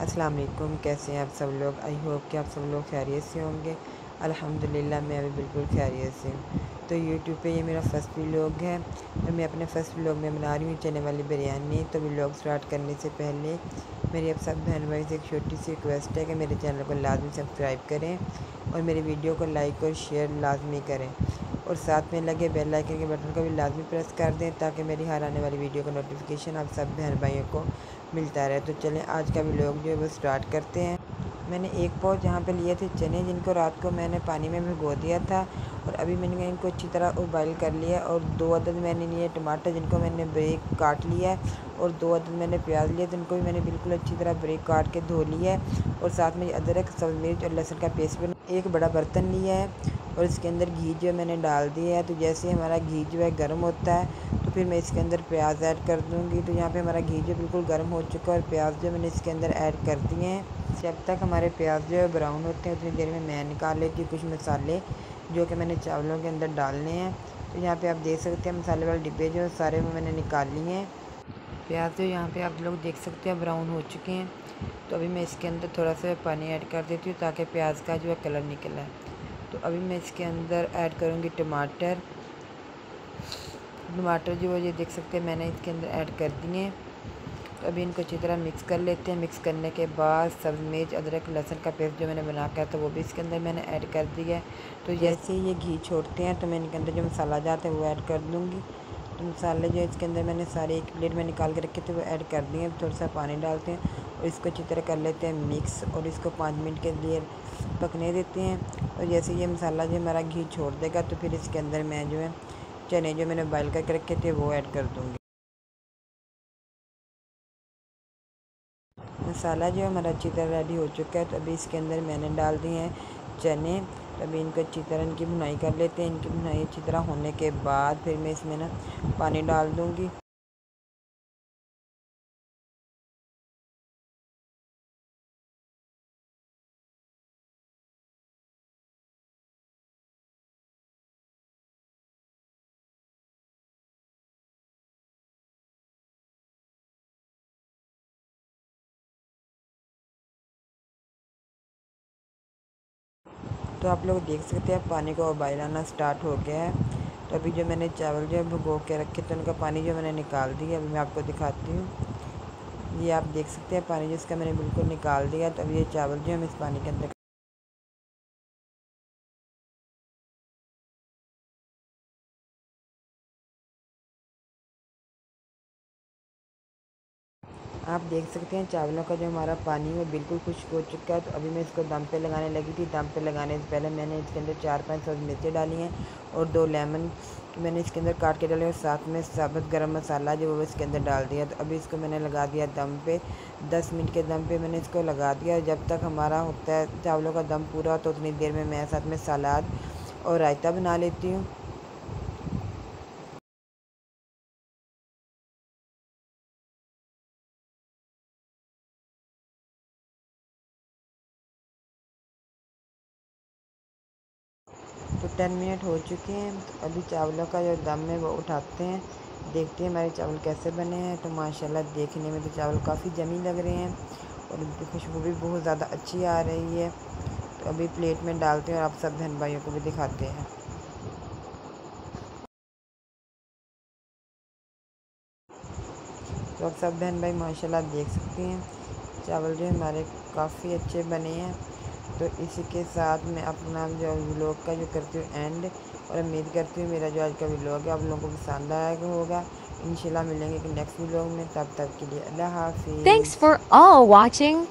अस्सलाम वालेकुम कैसे हैं आप सब लोग? आई होप कि आप सब लोग खैरियत से होंगे। अल्हम्दुलिल्लाह, मैं अभी बिल्कुल खैरियत से हूँ। तो यूट्यूब पे ये मेरा फ़र्स्ट व्लॉग है। और मैं अपने फ़र्स्ट व्लॉग में बना रही हूँ चने वाली बिरयानी। तो व्लॉग स्टार्ट करने से पहले मेरी अब सब बहन भाई से एक छोटी सी रिक्वेस्ट है कि मेरे चैनल को लाजमी सब्सक्राइब करें और मेरी वीडियो को लाइक और शेयर लाजमी करें। और साथ में लगे बेल आइकन के बटन को भी लाजमी प्रेस कर दें ताकि मेरी हर आने वाली वीडियो का नोटिफिकेशन आप सब बहन भाइयों को मिलता रहे। तो चलें, आज का भी लोग जो है वो स्टार्ट करते हैं। मैंने एक पाव यहाँ पे लिए थे चने, जिनको रात को मैंने पानी में भिगो दिया था और अभी मैंने इनको अच्छी तरह उबाइल कर लिया और दो अदद मैंने लिए टमाटर, जिनको मैंने ब्रेक काट लिया और दो अदद मैंने प्याज लिया जिनको भी मैंने बिल्कुल अच्छी तरह ब्रेक काट के धो लिया और साथ में अदरक सब मिर्च और लहसुन का पेस्ट बना एक बड़ा बर्तन लिया है। और इसके अंदर घी जो मैंने डाल दिया है। तो जैसे ही हमारा घी जो है गर्म होता है तो फिर मैं इसके अंदर प्याज ऐड कर दूँगी। तो यहाँ पे हमारा घी जो बिल्कुल गर्म हो चुका है और प्याज जो मैंने इसके अंदर ऐड कर दिए हैं। जब तक हमारे प्याज जो है ब्राउन होते हैं, उतनी देर में मैं निकाल लेती हूँ कुछ मसाले जो कि मैंने चावलों के अंदर डालने हैं। तो यहाँ पे आप देख सकते हैं मसाले वाले डिब्बे जो है, सारे वो मैंने निकाल लिए हैं। प्याज जो यहाँ पे आप लोग देख सकते हैं ब्राउन हो चुके हैं। तो अभी मैं इसके अंदर थोड़ा सा पानी ऐड कर देती हूँ ताकि प्याज का जो है कलर निकल। आए तो अभी मैं इसके अंदर ऐड करूँगी टमाटर। टमाटर जो ये देख सकते हैं, मैंने इसके अंदर ऐड कर दिए तो अभी इनको अच्छी तरह मिक्स कर लेते हैं। मिक्स करने के बाद सब मिर्च, अदरक, लहसुन का पेस्ट जो मैंने बना कर तो वो भी इसके अंदर मैंने ऐड कर दिया है। तो जैसे ही ये घी छोड़ते हैं तो मैं इनके अंदर जो मसाला जाता है, वो ऐड कर दूँगी। तो मसाले जो इसके अंदर मैंने सारे एक प्लेट में निकाल के रखे थे, वो ऐड कर दिए थोड़ा सा पानी डालते हैं। और इसको अच्छी तरह कर लेते हैं मिक्स और इसको पाँच मिनट के लिए पकने देते हैं। और जैसे ये मसाला जो हमारा घी छोड़ देगा तो फिर इसके अंदर मैं जो है चने जो मैंने बॉयल करके रखे थे, वो ऐड कर दूँगी। मसाला जो है हमारा अच्छी तरह रेडी हो चुका है तो अभी इसके अंदर मैंने डाल दिए हैं चने। तो अभी इनको अच्छी तरह इनकी भुनाई कर लेते हैं। इनकी भुनाई अच्छी तरह होने के बाद फिर मैं इसमें ना पानी डाल दूँगी। तो आप लोग देख सकते हैं, पानी का उबाइल आना स्टार्ट हो गया है। तो अभी जो मैंने चावल जो है भुगो के रखे तो उनका पानी जो मैंने निकाल दिया, अभी मैं आपको दिखाती हूँ। ये आप देख सकते हैं, पानी जिसका मैंने बिल्कुल निकाल दिया तो अभी ये चावल जो हम इस पानी के अंदर आप देख सकते हैं चावलों का जो हमारा पानी है बिल्कुल खुश्क हो चुका है। तो अभी मैं इसको दम पे लगाने लगी थी। दम पे लगाने से पहले मैंने इसके अंदर चार पाँच सब्ज़ मिर्चें डाली हैं और दो लेमन मैंने इसके अंदर काट के डाले और साथ में साबुत गरम मसाला जो वो इसके अंदर डाल दिया। तो अभी इसको मैंने लगा दिया दम पे। दस मिनट के दम पे मैंने इसको लगा दिया। जब तक हमारा होता है, चावलों का दम पूरा तो उतनी देर में मैं साथ में सलाद और रायता बना लेती हूँ। टेन मिनट हो चुके हैं। तो अभी चावलों का जो दम है वो उठाते हैं। देखते हैं हमारे चावल कैसे बने हैं। तो माशाल्लाह देखने में तो चावल काफ़ी जमी लग रहे हैं और उनकी खुशबू भी बहुत ज़्यादा अच्छी आ रही है। तो अभी प्लेट में डालते हैं और आप सब बहन भाइयों को भी दिखाते हैं। तो आप सब बहन भाई माशाल्लाह देख सकते हैं। चावल जो हमारे काफ़ी अच्छे बने हैं। तो इसी के साथ मैं अपना जो व्लॉग का जो करती हूँ एंड और उम्मीद करती हूँ मेरा जो आज का व्लॉग है आप लोगों को पसंद आएगा होगा। इंशाल्लाह मिलेंगे कि नेक्स्ट व्लॉग में। तब तक के लिए अल्लाह हाफिज़। Thanks for all watching.